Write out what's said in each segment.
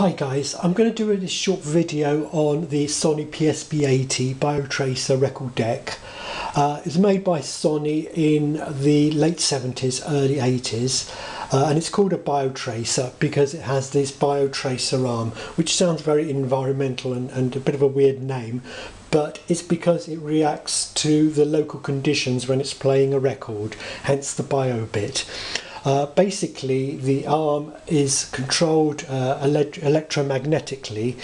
Hi guys, I'm going to do a short video on the Sony PSB80 Biotracer record deck. Uh, it's made by Sony in the late 70s, early 80s uh, and it's called a Biotracer because it has this Biotracer arm which sounds very environmental and, and a bit of a weird name but it's because it reacts to the local conditions when it's playing a record, hence the bio bit. Uh, basically, the arm is controlled uh, electromagnetically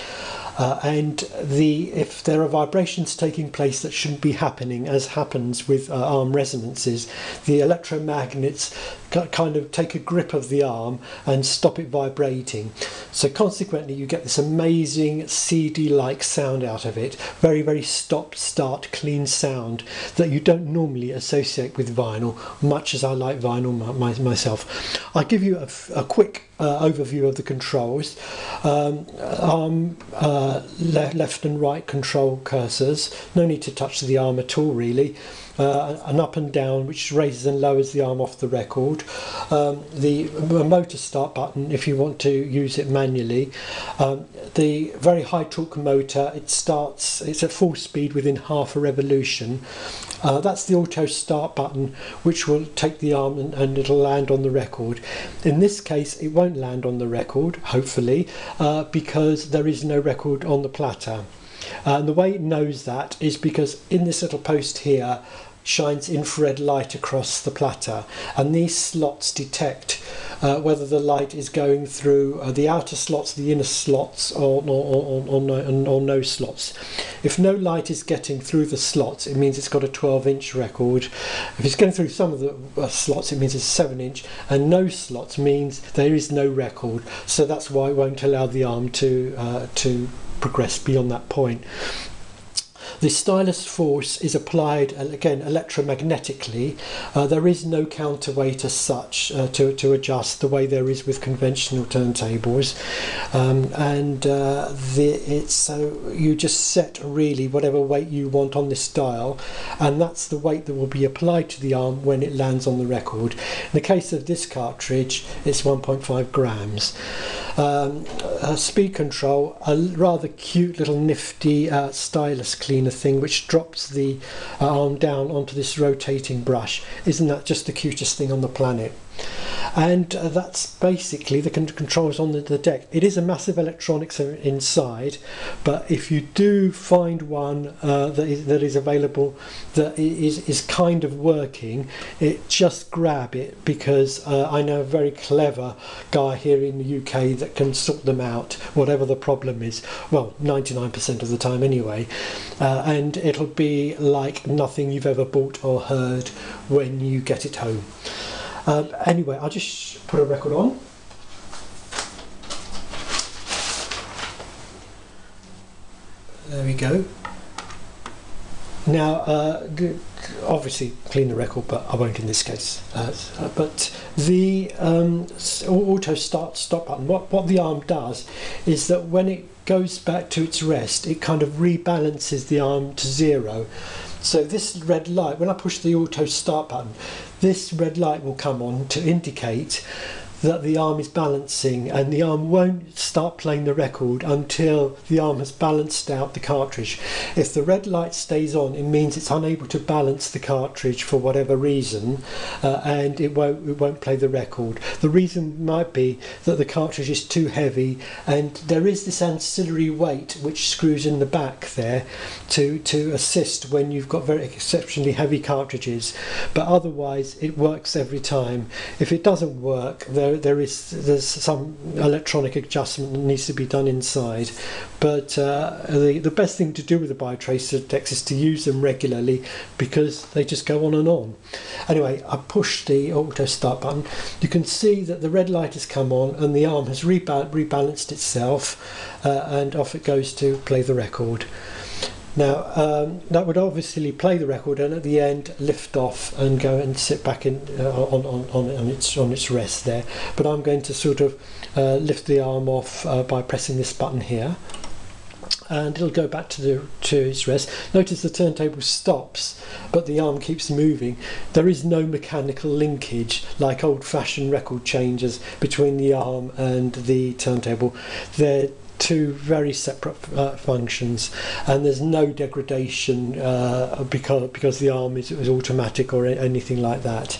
uh, and the if there are vibrations taking place that shouldn't be happening, as happens with uh, arm resonances, the electromagnets kind of take a grip of the arm and stop it vibrating. So consequently, you get this amazing CD-like sound out of it. Very, very stop-start, clean sound that you don't normally associate with vinyl, much as I like vinyl my, myself. I'll give you a, a quick uh, overview of the controls. Um, uh, Uh, le left and right control cursors. No need to touch the arm at all really uh, an up and down which raises and lowers the arm off the record. Um, the motor start button if you want to use it manually. Um, the very high torque motor it starts it's at full speed within half a revolution. Uh, that's the auto start button which will take the arm and, and, it'll land on the record. In this case it won't land on the record hopefully uh, because there is no record on the platter uh, and the way it knows that is because in this little post here shines infrared light across the platter and these slots detect uh, whether the light is going through uh, the outer slots, the inner slots or, or, or, or, no, or no slots. If no light is getting through the slots it means it's got a 12 inch record. If it's going through some of the uh, slots it means it's 7 inch and no slots means there is no record so that's why it won't allow the arm to, uh, to progress beyond that point. The stylus force is applied uh, again electromagnetically. Uh, there is no counterweight as such uh, to, to adjust the way there is with conventional turntables. Um, and uh, the, it's so you just set really whatever weight you want on this dial and that's the weight that will be applied to the arm when it lands on the record. In the case of this cartridge it's 1.5 grams. Um, speed control, a rather cute little nifty uh, stylus cleaner thing which drops the uh, arm down onto this rotating brush. Isn't that just the cutest thing on the planet? And uh, that's basically the con controls on the, the, deck. It is a massive electronics inside, but if you do find one uh, that, is, that is available that is, is kind of working, it just grab it because uh, I know a very clever guy here in the UK that can sort them out, whatever the problem is. Well, 99% of the time anyway, uh, and it'll be like nothing you've ever bought or heard when you get it home. Um, anyway, I'll just put a record on. There we go. Now, uh, obviously clean the record, but I won't in this case. Uh, but the um, auto start stop button, what, what the arm does is that when it goes back to its rest, it kind of rebalances the arm to zero. So this red light, when I push the auto start button, this red light will come on to indicate that the arm is balancing and the arm won't start playing the record until the arm has balanced out the cartridge. If the red light stays on it means it's unable to balance the cartridge for whatever reason uh, and it won't, it won't play the record. The reason might be that the cartridge is too heavy and there is this ancillary weight which screws in the back there to, to assist when you've got very exceptionally heavy cartridges but otherwise it works every time. If it doesn't work there there is there's some electronic adjustment that needs to be done inside. But uh, the, the best thing to do with the Biotracer decks is to use them regularly because they just go on and on. Anyway I push the auto start button. You can see that the red light has come on and the arm has rebal rebalanced itself uh, and off it goes to play the record now um, that would obviously play the record and at the end lift off and go and sit back in uh, on, on, on, on, its on its rest there. But I'm going to sort of uh, lift the arm off uh, by pressing this button here and it'll go back to the to its rest. Notice the turntable stops, but the arm keeps moving. There is no mechanical linkage like old-fashioned record changers between the arm and the turntable. They're two very separate uh, functions and there's no degradation uh, because because the arm is, is automatic or anything like that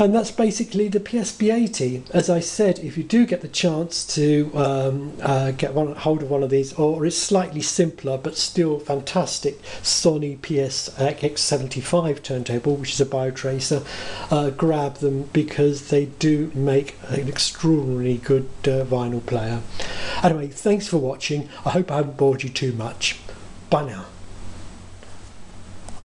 and that's basically the PSB80. As I said, if you do get the chance to um, uh, get one hold of one of these, or it's slightly simpler but still fantastic Sony PSX75 turntable, which is a biotracer, uh, grab them because they do make an extraordinarily good uh, vinyl player. Anyway, thanks for watching. I hope I haven't bored you too much. Bye now.